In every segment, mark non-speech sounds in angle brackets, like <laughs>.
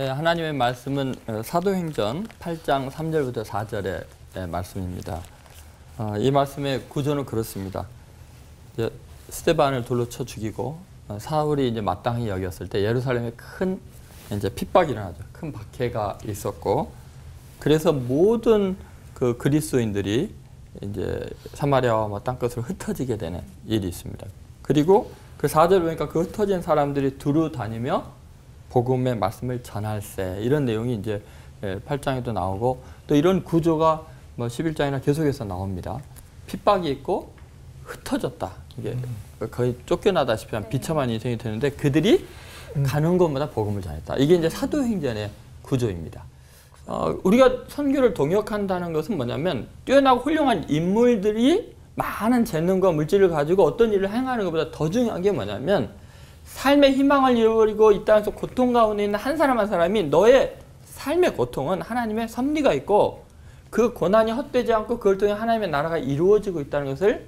네, 하나님의 말씀은 어, 사도행전 8장 3절부터 4절의 네, 말씀입니다. 어, 이 말씀의 구조는 그렇습니다. 스테반을 돌로 쳐 죽이고 어, 사울이 이제 마땅히 여겼을 때 예루살렘에 큰 이제 핍박이 일어나죠. 큰 박해가 있었고 그래서 모든 그 그리스도인들이 이제 사마리아와 뭐 땅끝으로 흩어지게 되는 일이 있습니다. 그리고 그 4절 보니까 그 흩어진 사람들이 두루 다니며 복음의 말씀을 전할세 이런 내용이 이제 8장에도 예, 나오고 또 이런 구조가 뭐 11장이나 계속해서 나옵니다. 핍박이 있고 흩어졌다. 이게 음. 거의 쫓겨나다시피 한 비참한 인생이 되는데 그들이 음. 가는 곳마다 복음을 전했다. 이게 이제 사도행전의 구조입니다. 어, 우리가 선교를 동역한다는 것은 뭐냐면 뛰어나고 훌륭한 인물들이 많은 재능과 물질을 가지고 어떤 일을 행하는 것보다 더 중요한 게 뭐냐면 삶의 희망을 잃어버리고 이 땅에서 고통 가운데 있는 한 사람 한 사람이 너의 삶의 고통은 하나님의 섭리가 있고 그 고난이 헛되지 않고 그걸 통해 하나님의 나라가 이루어지고 있다는 것을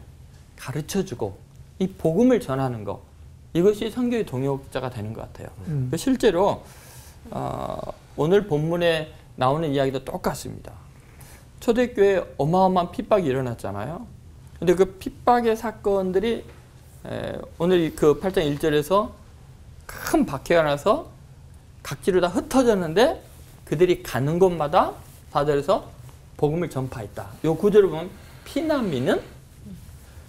가르쳐주고 이 복음을 전하는 것 이것이 선교의 동역자가 되는 것 같아요. 음. 실제로 어, 오늘 본문에 나오는 이야기도 똑같습니다. 초대교회 어마어마한 핍박이 일어났잖아요. 근데 그 핍박의 사건들이 에, 오늘 그 8장 1절에서 큰 박해가 나서 각지로 다 흩어졌는데 그들이 가는 곳마다 4절에서 복음을 전파했다. 이 구절을 보면 피난민은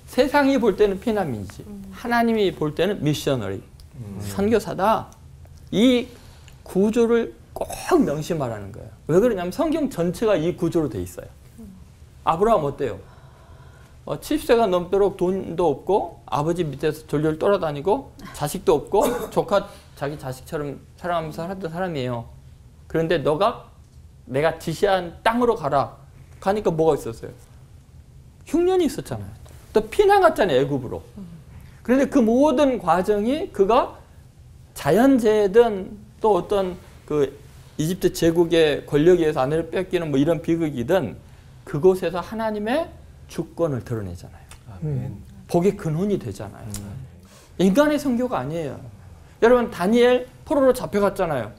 세상이 볼 때는 피난민이지 하나님이 볼 때는 미셔너리 음. 선교사다. 이 구조를 꼭 명심하라는 거예요. 왜 그러냐면 성경 전체가 이 구조로 돼 있어요. 아브라함 어때요? 어, 70세가 넘도록 돈도 없고 아버지 밑에서 졸졸 돌아다니고 자식도 없고 조카 자기 자식처럼 사랑하면서 살았던 사람이에요. 그런데 너가 내가 지시한 땅으로 가라. 가니까 뭐가 있었어요? 흉년이 있었잖아요. 또 피난 갔잖아요. 애굽으로. 그런데 그 모든 과정이 그가 자연재해든 또 어떤 그 이집트 제국의 권력에 의해서 아내를 뺏기는 뭐 이런 비극이든 그곳에서 하나님의 주권을 드러내잖아요. 아멘. 복의 근원이 되잖아요. 음. 인간의 성교가 아니에요. 여러분 다니엘 포로로 잡혀갔잖아요.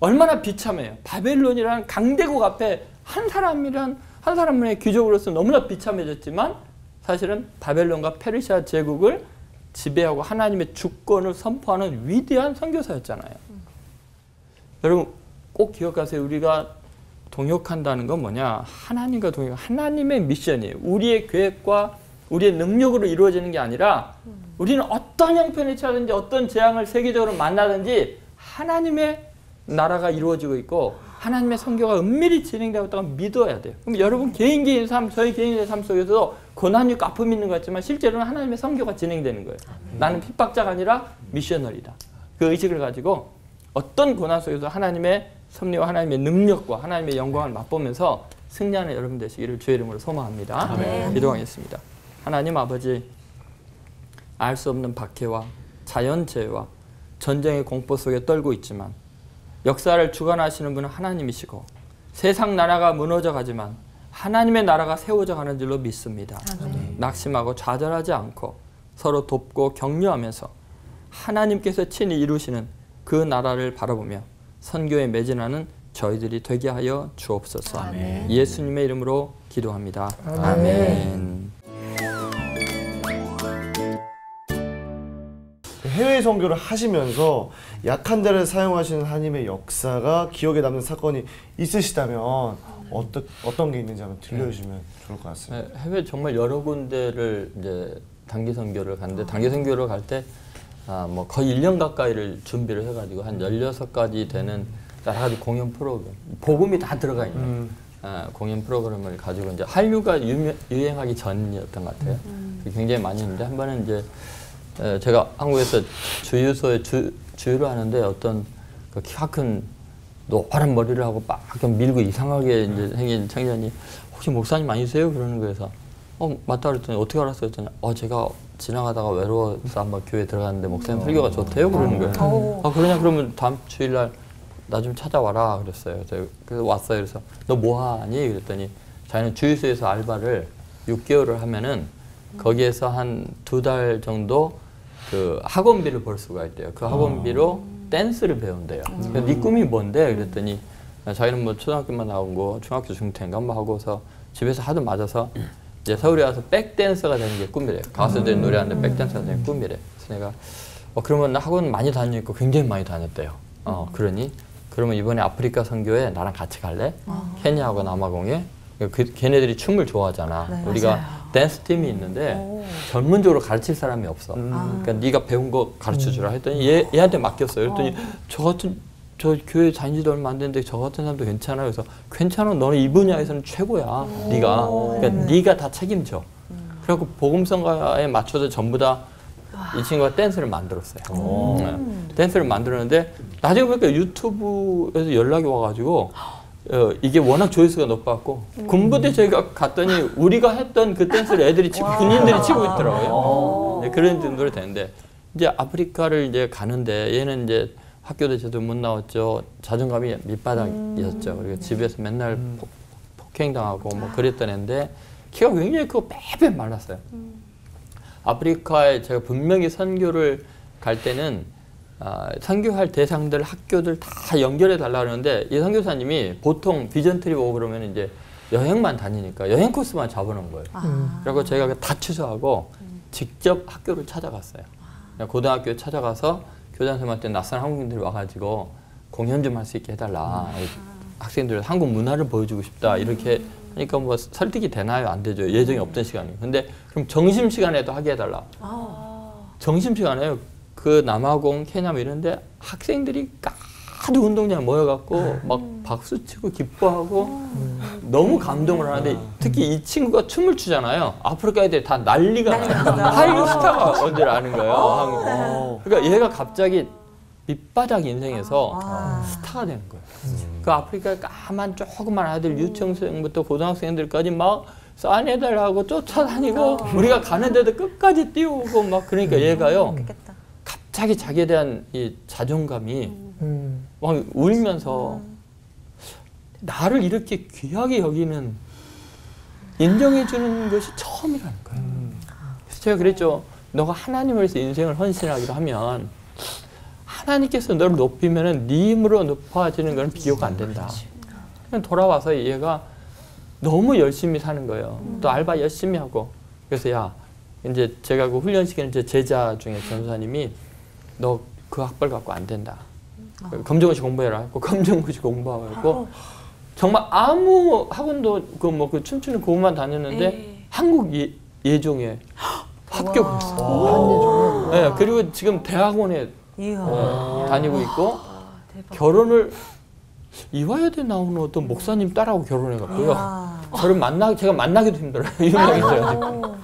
얼마나 비참해요. 바벨론이라는 강대국 앞에 한 사람이란 한 사람의 귀족으로서 너무나 비참해졌지만 사실은 바벨론과 페르시아 제국을 지배하고 하나님의 주권을 선포하는 위대한 선교사였잖아요. 음. 여러분 꼭 기억하세요. 우리가 동역한다는 건 뭐냐? 하나님과 동역, 하나님의 미션이에요. 우리의 계획과 우리의 능력으로 이루어지는 게 아니라 우리는 어떤 형편에 처하든지 어떤 재앙을 세계적으로 만나든지 하나님의 나라가 이루어지고 있고 하나님의 성교가 은밀히 진행되고 있다고 믿어야 돼요. 그럼 여러분 개인 개인 삶, 저희 개인의 삶 속에서도 고난이 아픔이 있는 것 같지만 실제로는 하나님의 성교가 진행되는 거예요. 나는 핍박자가 아니라 미셔널이다. 그 의식을 가지고 어떤 고난 속에서 하나님의 섭리와 하나님의 능력과 하나님의 영광을 맛보면서 승리하는 여러분 되시기를 주의 이름으로 소망합니다. 네. 기도하겠습니다. 하나님 아버지 알 수 없는 박해와 자연재해와 전쟁의 공포 속에 떨고 있지만 역사를 주관하시는 분은 하나님이시고 세상 나라가 무너져 가지만 하나님의 나라가 세워져 가는 줄로 믿습니다. 아멘. 낙심하고 좌절하지 않고 서로 돕고 격려하면서 하나님께서 친히 이루시는 그 나라를 바라보며 선교에 매진하는 저희들이 되게 하여 주옵소서. 아멘. 예수님의 이름으로 기도합니다. 아멘. 아멘. 해외 선교를 하시면서 약한 자를 사용하시는 하나님의 역사가 기억에 남는 사건이 있으시다면 어떤 어떤 게 있는지 한번 들려주시면 네. 좋을 것 같습니다. 네, 해외 정말 여러 군데를 이제 단기 선교를 갔는데 단기 선교를 갈때 아, 뭐 거의 1년 가까이를 준비를 해가지고 한 16가지 되는 여러 가지 공연 프로그램, 복음이 다 들어가 있는 음. 아, 공연 프로그램을 가지고 이제 한류가 유명, 유행하기 전이었던 것 같아요. 음. 굉장히 많이 있는데 한 번은 이제 에, 제가 한국에서 주유소에 주, 주유를 하는데 어떤 그 키가 큰 노란 머리를 하고 막 밀고 이상하게 이제 생긴 청년이 혹시 목사님 아니세요? 그러는 거에서 어 맞다 그랬더니 어떻게 알았어요? 했더니 어 제가 지나가다가 외로워서 한번 교회 들어갔는데 목사님 설교가 좋대요 그러는 거예요. 어. 아 그러냐 그러면 다음 주일날 나 좀 찾아와라 그랬어요. 그래서 왔어요. 그래서 너 뭐하니? 그랬더니 자기는 주유소에서 알바를 6개월을 하면은 거기에서 한 두 달 정도 그 학원비를 벌 수가 있대요. 그 학원비로 댄스를 배운대요. 그래서 네 꿈이 뭔데? 그랬더니 자기는 뭐 초등학교만 나오고 중학교 중퇴인가 뭐 하고서 집에서 하도 맞아서 이제 서울에 와서 백댄서가 되는 게 꿈이래요. 가수들이 노래하는데 백댄서가 되는 게 꿈이래. 그래서 내가 어 그러면 학원 많이 다니니까 굉장히 많이 다녔대요. 어 그러니 그러면 이번에 아프리카 선교에 나랑 같이 갈래? 케냐하고 남아공에 그 걔네들이 춤을 좋아하잖아. 네, 우리가 맞아요. 댄스 팀이 있는데 오. 전문적으로 가르칠 사람이 없어. 아. 그러니까 네가 배운 거 가르쳐 주라 했더니 얘 얘한테 맡겼어요. 그랬더니 저 같은 저 교회 다니지도 얼마 안 됐는데 저 같은 사람도 괜찮아. 그래서 괜찮아. 너는 이 분야에서는 최고야. 네가. 그러니까 네가 다 책임져. 그래갖고 복음성가에 맞춰서 전부 다 이 친구가 댄스를 만들었어요. 네. 댄스를 만들었는데 나중에 보니까 유튜브에서 연락이 와가지고 어, 이게 워낙 조회수가 높았고 군부대 저희가 갔더니 우리가 했던 그 댄스를 애들이 치고 군인들이 치고 있더라고요. 네, 그런 정도로 되는데 이제 아프리카를 이제 가는데 얘는 이제 학교도 제대로 못 나왔죠. 자존감이 밑바닥이었죠. 그리고 집에서 맨날 폭, 폭행당하고 뭐 그랬던 애인데 키가 굉장히 크고 빼빼 말랐어요. 아프리카에 제가 분명히 선교를 갈 때는 아, 선교할 대상들 학교들 다 연결해 달라 그러는데 이 선교사님이 보통 비전 트립 오고 그러면 이제 여행만 다니니까 여행 코스만 잡아놓은 거예요. 아. 그리고 제가 다 취소하고 직접 학교를 찾아갔어요. 그냥 고등학교에 찾아가서 교장 선생님한테 낯선 한국인들이 와가지고 공연 좀 할 수 있게 해달라. 학생들 한국 문화를 보여주고 싶다. 이렇게 하니까 뭐 설득이 되나요? 안 되죠. 예정이 없던 시간이에요. 근데 그럼 점심 시간에도 하게 해달라. 점심 시간에 그 남아공, 케냐 뭐 이런데 학생들이 가득 운동장에 모여갖고 막 박수 치고 기뻐하고 너무 감동을 하는데 특히 이 친구가 춤을 추잖아요. 아프리카 애들이 다 난리가 나요. 한류 스타가 언제 아는 거예요. 한국. 어. 그러니까 얘가 갑자기 밑바닥 인생에서 아. 스타가 되는 거예요. 그 아프리카 까만 조그만 아들 유치원생부터 고등학생들까지 막 싸내달라고 쫓아다니고 우리가 가는데도 끝까지 뛰어오고 막 그러니까 얘가요 그렇겠다. 갑자기 자기에 대한 이 자존감이 음. 막 울면서 나를 이렇게 귀하게 여기는 인정해 주는 것이 처음이라는 거예요. 그래서 제가 그랬죠. 너가 하나님을 위해서 인생을 헌신하기로 하면 하나님께서 너를 높이면은 네 힘으로 높아지는 건 비교가 안 된다. 그냥 돌아와서 얘가 너무 열심히 사는 거예요. 또 알바 열심히 하고. 그래서 야, 이제 제가 그 훈련 시키는 제 제자 중에 전사님이 너 그 학벌 갖고 안 된다. 검정고시 공부해라. 했고 <laughs> 검정고시 공부하고 정말 아무 학원도 그 뭐 그 춤추는 그것만 다녔는데 한국 예, 예종에 합격했어. 네, 그리고 지금 대학원에. 어, 다니고 있고 결혼을 이화여대 나오는 어떤 목사님 딸하고 결혼해갖고요. 저를 만나 제가 만나기도 힘들어요. <laughs> 유명해져가지고.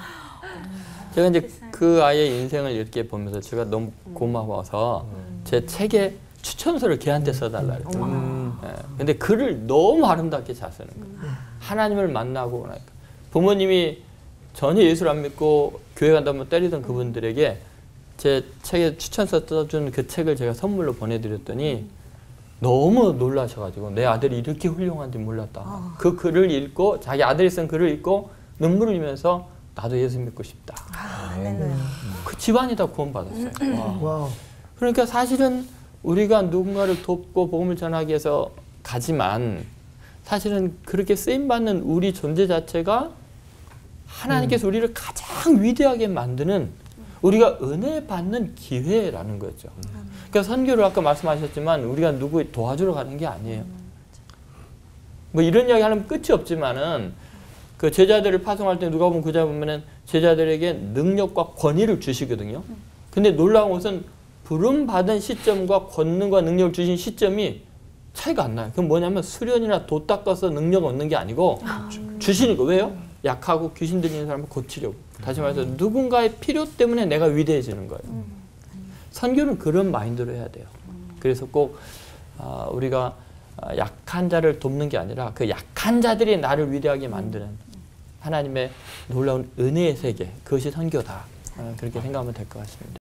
제가 이제 그 아이의 인생을 이렇게 보면서 제가 너무 고마워서 제 책에 추천서를 걔한테 써달라 그랬어요. 음. 예, 근데 글을 너무 아름답게 잘 쓰는 거예요. 하나님을 만나고 나니까 부모님이 전혀 예수를 안 믿고 교회 간다면 때리던 그분들에게 제 책에 추천서 써준 그 책을 제가 선물로 보내드렸더니 너무 놀라셔가지고 내 아들이 이렇게 훌륭한지 몰랐다. 그 글을 읽고 자기 아들이 쓴 글을 읽고 눈물을 흘리면서 나도 예수 믿고 싶다. 할렐루야. 그 집안이 다 구원받았어요. 와우. 그러니까 사실은 우리가 누군가를 돕고 복음을 전하기 위해서 가지만 사실은 그렇게 쓰임 받는 우리 존재 자체가 하나님께서 우리를 가장 위대하게 만드는 우리가 은혜 받는 기회라는 거죠. 그러니까 선교를 아까 말씀하셨지만 우리가 누구 도와주러 가는 게 아니에요. 뭐 이런 이야기 하면 끝이 없지만은 그 제자들을 파송할 때 누가 보면 그자 보면은 제자들에게 능력과 권위를 주시거든요. 근데 놀라운 것은 부름 받은 시점과 권능과 능력을 주신 시점이 차이가 안 나요. 그건 뭐냐면 수련이나 도 닦아서 능력 얻는 게 아니고 주시는 거 왜요? 약하고 귀신 들리는 사람을 고치려고. 다시 말해서 누군가의 필요 때문에 내가 위대해지는 거예요. 선교는 그런 마인드로 해야 돼요. 그래서 꼭 아, 우리가 아, 약한 자를 돕는 게 아니라 그 약한 자들이 나를 위대하게 만드는 하나님의 놀라운 은혜의 세계 그것이 선교다. 아, 그렇게 생각하면 될 것 같습니다.